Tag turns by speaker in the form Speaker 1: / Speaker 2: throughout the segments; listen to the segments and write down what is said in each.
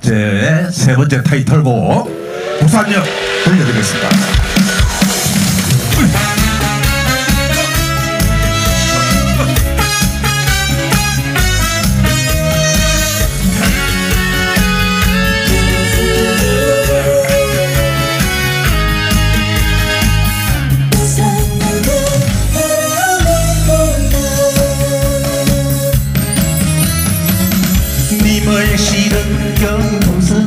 Speaker 1: 제 세 번째 타이틀곡 부산역 들려드리겠습니다. 정말 싫은 경험상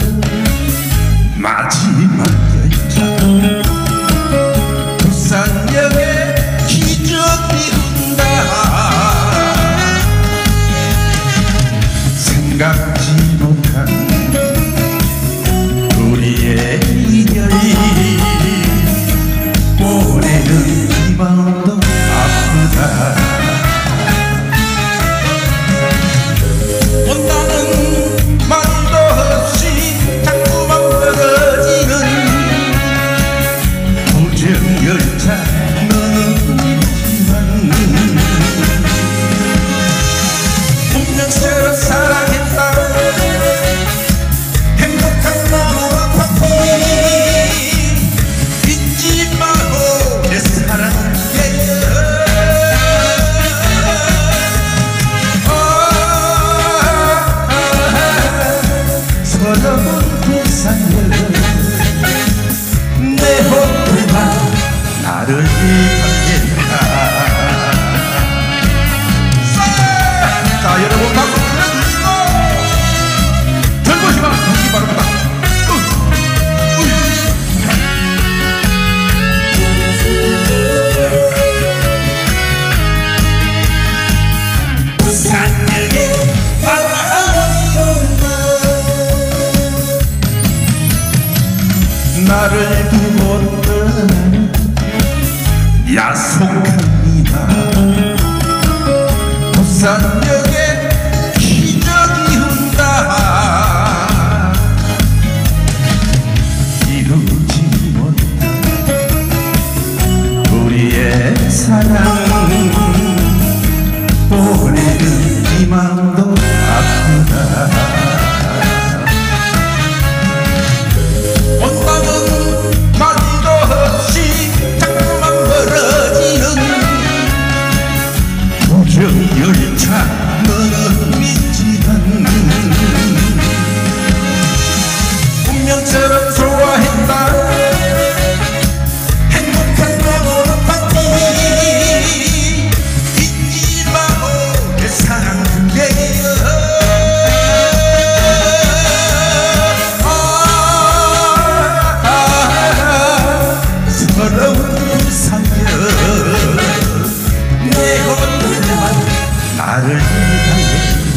Speaker 1: 마지막 time 나를 두고 떠나는 약속합니다. 부산역에 기적이 온다. 이루지 못한 우리의 사랑 오래는 이만도 작년처럼 좋아했다. 행복한 너무는 파티 잊지마 오게 사랑 그래요 아, 아, 아, 그 나를 위하여